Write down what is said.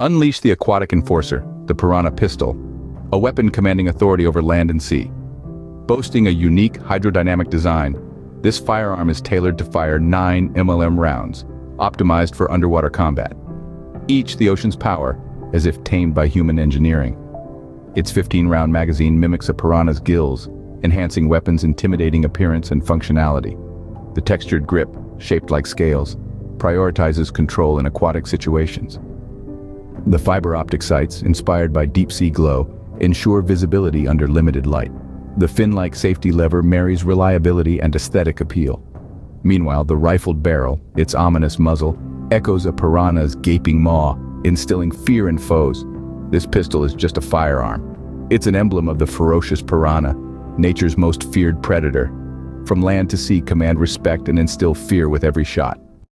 Unleash the aquatic enforcer, the Piranha Pistol, a weapon commanding authority over land and sea. Boasting a unique hydrodynamic design, this firearm is tailored to fire 9 MLM rounds, optimized for underwater combat. Each the ocean's power, as if tamed by human engineering. Its 15-round magazine mimics a piranha's gills, enhancing weapon's intimidating appearance and functionality. The textured grip, shaped like scales, prioritizes control in aquatic situations. The fiber optic sights, inspired by deep-sea glow, ensure visibility under limited light. The fin-like safety lever marries reliability and aesthetic appeal. Meanwhile, the rifled barrel, its ominous muzzle, echoes a piranha's gaping maw, instilling fear in foes. This pistol is just a firearm. It's an emblem of the ferocious piranha, nature's most feared predator. From land to sea command respect and instill fear with every shot.